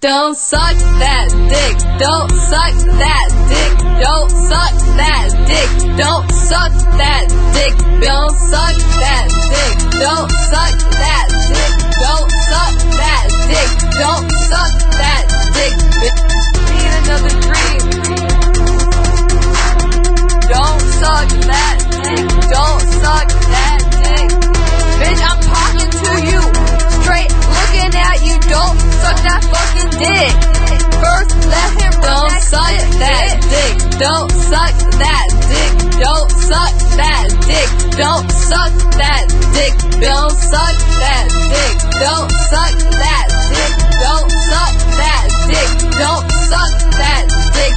Don't suck that dick. Don't suck that dick. Don't suck that dick. Don't suck that dick. Don't suck that dick. Don't suck that dick. Don't suck that dick. Don't suck that dick. Need another dream. Don't suck that Don't suck that dick. Don't suck that dick. Don't suck that dick. Don't suck that dick. Don't suck that dick. Don't suck that dick. Don't suck that dick.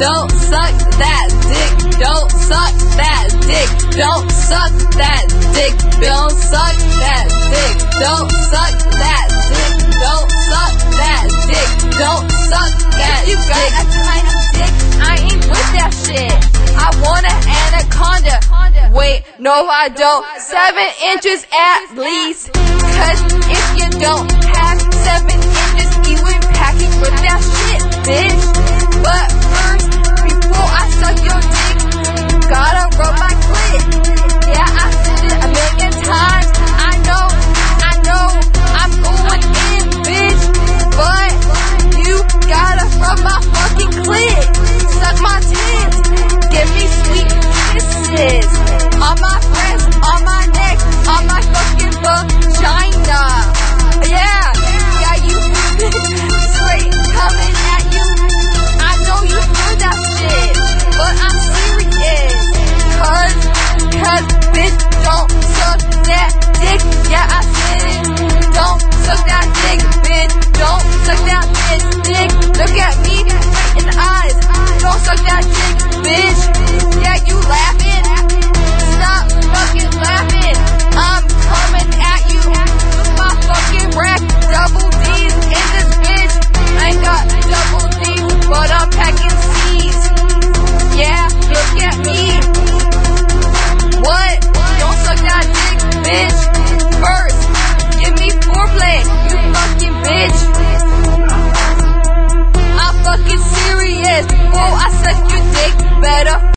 Don't suck that dick. Don't suck that dick. Don't suck that dick. Don't suck that dick. Don't suck that dick. Don't suck that dick. Don't suck that You got dick. kind of dick, I ain't with that shit. I want an anaconda. Wait, no I don't. Seven inches at least. Cause if you don't have seven